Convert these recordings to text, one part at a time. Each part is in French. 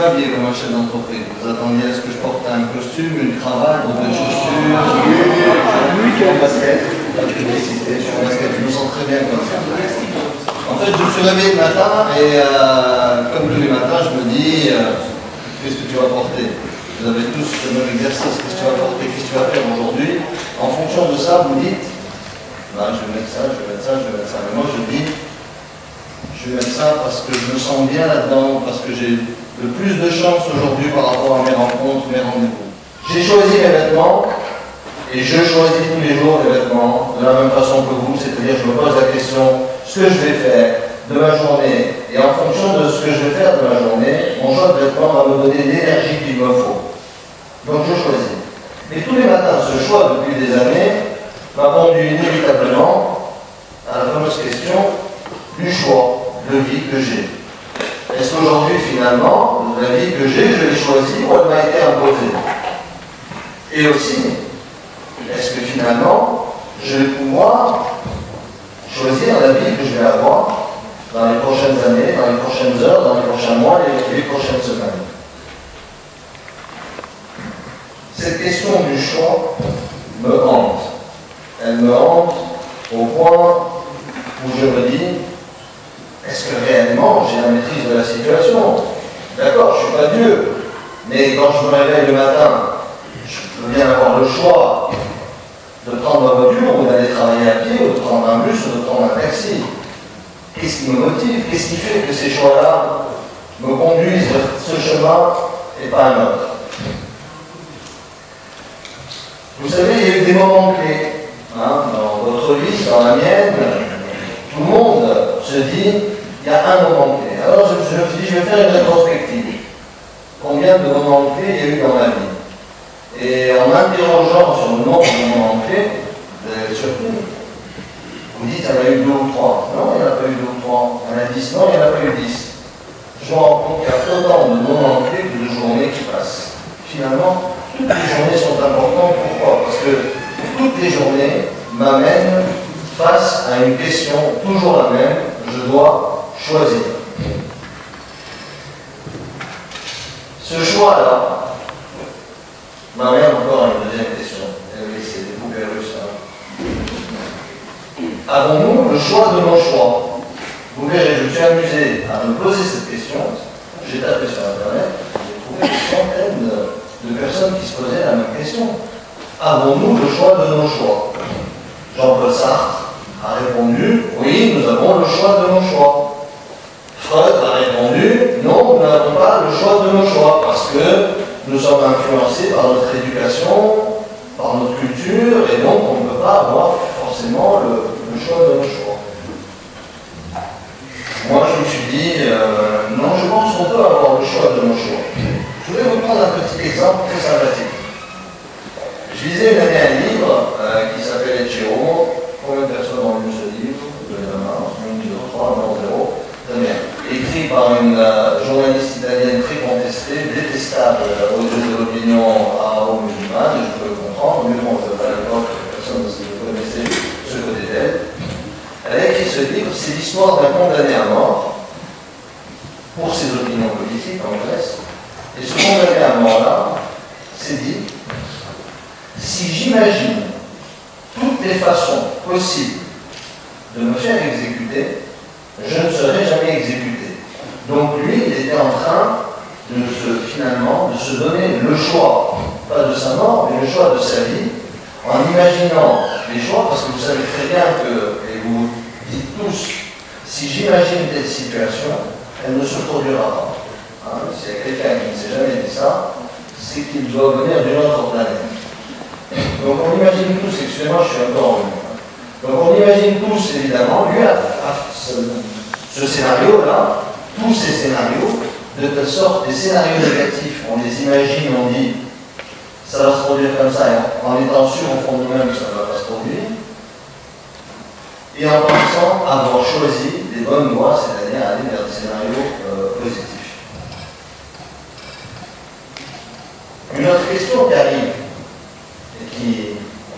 pas un chef d'entreprise. Vous attendiez à ce que je porte un costume, une cravate, des chaussures, un basket, pas de publicité, je suis en basket, je me sens très bien comme ça. En fait, je me suis réveillé le matin et euh, comme tous les matins, je me dis euh, qu'est-ce que tu vas porter? Vous avez tous le même exercice, qu'est-ce que tu vas porter, qu'est-ce que tu vas faire aujourd'hui? En fonction de ça, vous dites ben, je vais mettre ça, je vais mettre ça, je vais mettre ça. Mais moi, je dis je vais mettre ça parce que je me sens bien là-dedans, parce que j'ai le plus de chance aujourd'hui par rapport à mes rencontres, mes rendez-vous. J'ai choisi mes vêtements et je choisis tous les jours les vêtements de la même façon que vous, c'est-à-dire je me pose la question ce que je vais faire de ma journée et en fonction de ce que je vais faire de ma journée, mon choix de vêtements va me donner l'énergie qu'il me faut. Donc je choisis. Mais tous les matins, ce choix depuis des années m'a conduit inévitablement à la fameuse question du choix de vie que j'ai. Finalement, la vie que j'ai, je l'ai choisie ou elle m'a été imposée Et aussi, est-ce que finalement, je vais pouvoir choisir la vie que je vais avoir dans les prochaines années, dans les prochaines heures, dans les prochains mois et les prochaines semaines? Cette question du choix me hante. Elle me hante au point où je me dis, est-ce que réellement j'ai la maîtrise de la situation? D'accord, je ne suis pas Dieu, mais quand je me réveille le matin, je peux bien avoir le choix de prendre ma voiture ou d'aller travailler à pied, ou de prendre un bus ou de prendre un taxi. Qu'est-ce qui me motive? Qu'est-ce qui fait que ces choix-là me conduisent vers ce chemin et pas un autre? Vous savez, il y a eu des moments clés hein, dans votre vie, dans la mienne. Tout le monde se dit, il y a un moment clé. Alors je, me suis dit, je vais faire une rétrospective. Combien de moments clés il y a eu dans ma vie Et en m'interrogeant sur le nombre de moments clés, vous. Vous dites, il y en a eu deux ou trois. Non, il n'y en a pas eu deux ou trois. Il y en a dix. Non, il n'y en a pas eu dix. Je me rends compte qu'il y a autant de moments clés que de journées qui passent. Finalement, toutes les journées sont importantes. Pourquoi? Parce que toutes les journées m'amènent face à une question toujours la même, je dois choisir. Ce choix-là m'amène encore à une deuxième question. Eh oui, c'est des poupées russes. Hein. Avons-nous le choix de nos choix? Vous verrez, je me suis amusé à me poser cette question. J'ai tapé sur Internet, j'ai trouvé des centaines de personnes qui se posaient la même question. Avons-nous le choix de nos choix? Jean-Paul Sartre a répondu Oui, nous avons le choix de nos choix. Freud a répondu Non, nous n'avons pas le choix de nos choix parce que nous sommes influencés par notre éducation, par notre culture et donc on ne peut pas avoir forcément le, choix de nos choix. Moi, je me suis dit euh, Non, je pense qu'on peut avoir le choix de nos choix. Je vais vous prendre un petit exemple très sympathique? Je lisais une année un livre euh, qui s'appelle Echiro, Combien de personnes ont lu ce livre De la main, 1, 2, 3, 0, Très bien. Écrit par une euh, journaliste italienne très contestée, euh, aux de l'opinion arabo musulmane, je peux le comprendre, mais bon, à l'époque, personne ne connaissait ce côté d'elle. Elle a écrit ce livre, c'est l'histoire d'un condamné à mort pour ses opinions politiques en Grèce. Et ce condamné à mort-là s'est dit si j'imagine toutes les façons possibles de me faire exécuter, je ne serai jamais exécuté. Donc lui, il était en train de se, finalement, de se donner le choix, pas de sa mort, mais le choix de sa vie, en imaginant les choix, parce que vous savez très bien que, et vous dites tous, si j'imagine telle situation, elle ne se produira pas. Hein, S'il y a quelqu'un qui ne s'est jamais dit ça, c'est qu'il doit venir d'une autre planète. Donc on imagine tous, excusez-moi, je suis encore en Donc on imagine tous, évidemment, lui a, ce, scénario-là, tous ces scénarios, de telle sorte, des scénarios négatifs, on les imagine, on dit, ça va se produire comme ça, en étant sûr au fond de nous-mêmes que ça ne va pas se produire, et en pensant avoir choisi des bonnes voies, c'est-à-dire aller vers des scénarios euh, positifs. Une autre question qui arrive, qui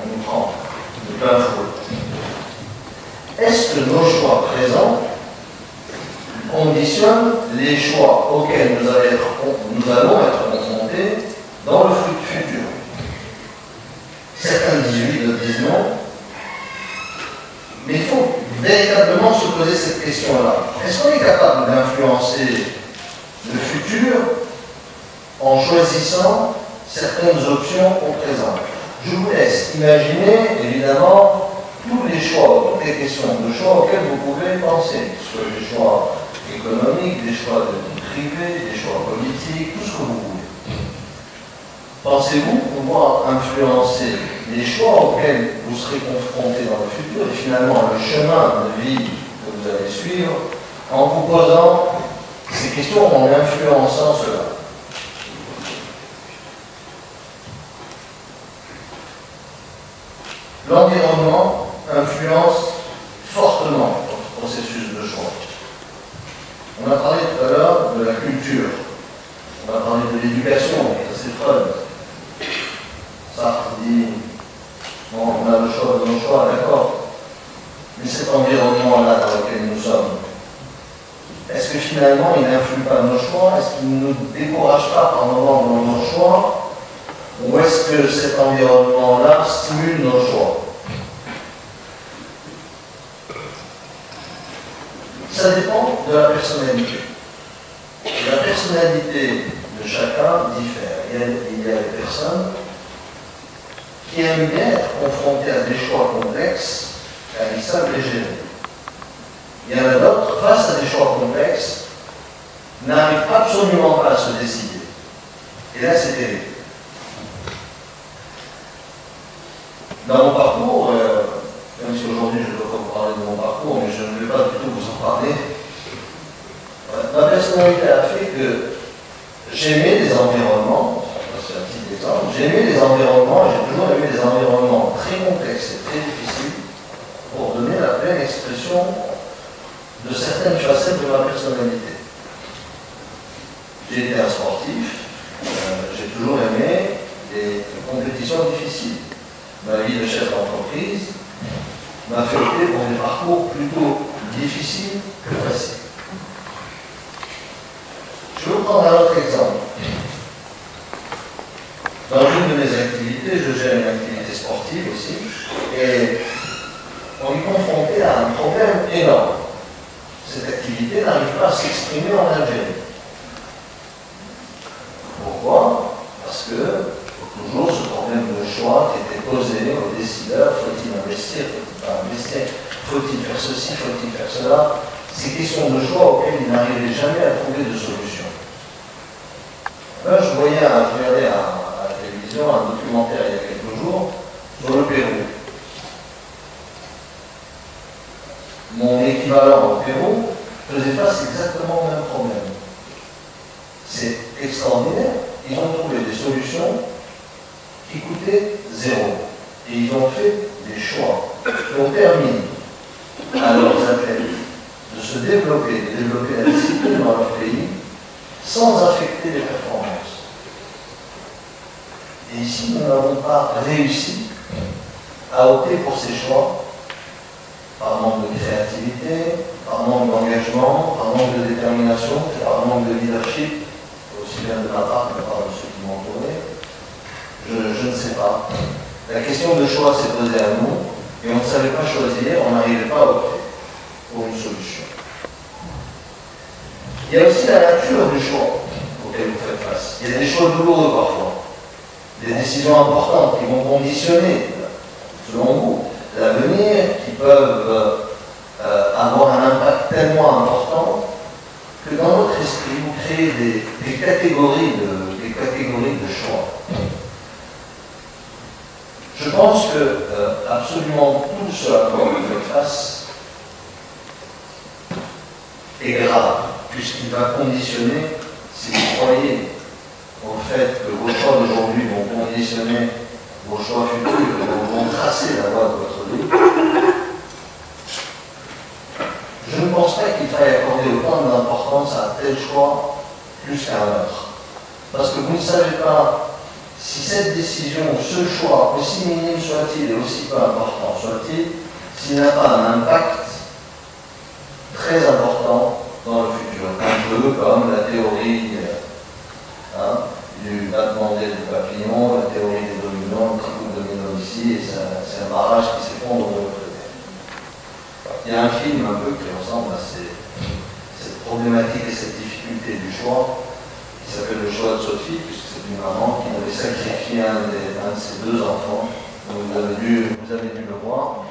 nous prend de plein fouet. Est-ce que nos choix présents questionne les choix auxquels nous allons être, confrontés dans le futur. Certains disent oui, d'autres disent non. Mais il faut véritablement se poser cette question-là. Est-ce qu'on est capable d'influencer le futur en choisissant certaines options au présent? Je vous laisse imaginer, évidemment, tous les choix, toutes les questions de choix auxquels vous pouvez penser, soit des choix économiques, des choix de vie privée, des choix politiques, tout ce que vous voulez. Pensez-vous pouvoir influencer les choix auxquels vous serez confrontés dans le futur et finalement le chemin de vie que vous allez suivre en vous posant ces questions, en influençant cela? L'environnement influence fortement le processus de choix. On a parlé tout à l'heure de la culture, on a parlé de l'éducation, ça c'est Freud. Ça dit, bon, on a le choix de nos choix, d'accord, mais cet environnement-là dans lequel nous sommes, est-ce que finalement il n'influe pas nos choix Est-ce qu'il ne nous décourage pas par moments dans nos choix Ou est-ce que cet environnement-là stimule nos choix Ça dépend de la personnalité. La personnalité de chacun diffère. Il y a, des personnes qui aiment bien être confrontées à des choix complexes car ils savent les gérer. Il y en a d'autres, face à des choix complexes, n'arrivent absolument pas à se décider. Et là, c'est terrible. Dans mon parcours, euh, même si aujourd'hui je ne peux pas vous parler de mon parcours, mais je ne vais pas du tout vous en parler, ma personnalité a fait que j'aimais des environnements, c'est un petit exemple, j'aimais des environnements, j'ai toujours aimé des environnements très complexes et très difficiles pour donner la pleine expression de certaines facettes de ma personnalité. J'ai été un sportif, euh, j'ai toujours aimé des compétitions difficiles. Ma vie de chef d'entreprise m'a fait opter pour des parcours plutôt difficiles que faciles. Je vous prendre un autre exemple. Dans une de mes activités, je gère une activité sportive aussi, et on est confronté à un problème énorme. Cette activité n'arrive pas à s'exprimer en Algérie. Pourquoi? Parce que toujours ce problème de choix qui était posé aux décideurs, faut-il investir, faut-il investir, faut-il faire ceci, faut-il faire cela, ces questions de choix auxquelles ils n'arrivaient jamais à trouver de solution. Je regardais à, la télévision un documentaire il y a quelques jours sur le Pérou. Mon équivalent au Pérou faisait face exactement au même problème. C'est extraordinaire. Ils ont trouvé des solutions qui coûtaient zéro. Et ils ont fait des choix qui ont permis à leurs athlètes de se développer, de développer la discipline dans leur pays sans affecter les performances. Et ici, nous n'avons pas réussi à opter pour ces choix par manque de créativité, par manque d'engagement, par manque de détermination, par manque de leadership, aussi bien de ma part que par de ceux qui m'ont entouré. Je, je, ne sais pas. La question de choix s'est posée à nous et on ne savait pas choisir, on n'arrivait pas à opter pour une solution. Il y a aussi la nature du choix auquel vous faites face. Il y a des choix douloureux parfois, des décisions importantes qui vont conditionner, selon vous, l'avenir, qui peuvent euh, avoir un impact tellement important que dans votre esprit, vous créez des, catégories, de, choix. Je pense que euh, absolument tout ce à quoi vous faites face est grave puisqu'il va conditionner, si vous croyez au fait que vos vos choix futurs, vont tracer la voie de votre vie, je ne pense pas qu'il faille accorder autant d'importance à tel choix plus qu'à un autre. Parce que vous ne savez pas si cette décision, ce choix, aussi minime soit-il et aussi peu important soit-il, s'il n'a pas un impact très important dans le futur. comme la théorie hein, du battement du papillon, la théorie des dominants, le triple domino ici, et c'est un barrage qui s'effondre de l'autre côté. Il y a un film un peu qui ressemble à cette problématique et cette difficulté du choix, qui s'appelle Le choix de Sophie, puisque maman qui devait sacrifier un, de ses deux enfants. Vous avez, dû, vous avez dû le voir.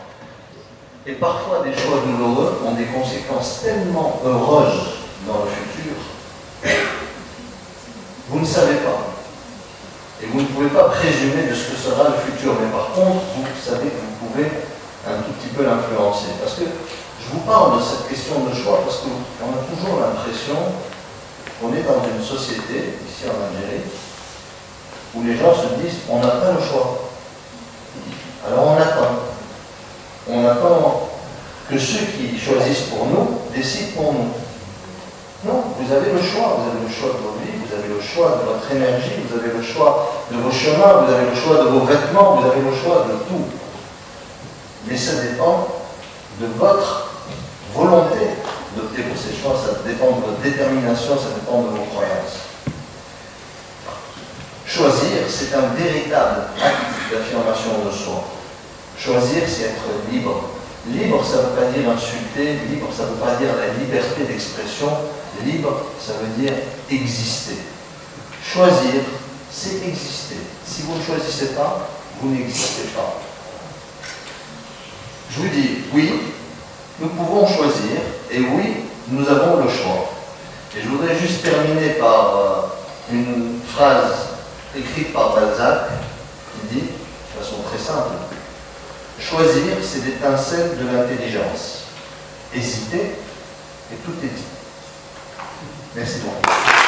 Et parfois, des choix douloureux ont des conséquences tellement heureuses dans le futur. Vous ne savez pas. Et vous ne pouvez pas présumer de ce que sera le futur. Mais par contre, vous savez que vous pouvez un tout petit peu l'influencer. Parce que je vous parle de cette question de choix parce qu'on a toujours l'impression qu'on est dans une société, ici en Algérie, où les gens se disent on n'a pas le choix. Alors on attend. On attend que ceux qui choisissent pour nous décident pour nous. Non, vous avez le choix. Vous avez le choix de vos vies, vous avez le choix de votre énergie, vous avez le choix de vos chemins, vous avez le choix de vos vêtements, vous avez le choix de tout. Mais ça dépend de votre volonté d'opter pour ces choix, ça dépend de votre détermination, ça dépend de vos croyances. Choisir, c'est un véritable acte d'affirmation de soi. Choisir, c'est être libre. Libre, ça ne veut pas dire insulter, libre, ça ne veut pas dire la liberté d'expression, libre, ça veut dire exister. Choisir, c'est exister. Si vous ne choisissez pas, vous n'existez pas. Je vous dis, oui, nous pouvons choisir, et oui, nous avons le choix. Et je voudrais juste terminer par euh, une phrase écrite par Balzac qui dit, de façon très simple, Choisir, c'est l'étincelle de l'intelligence. Hésiter, et tout est dit. Merci beaucoup.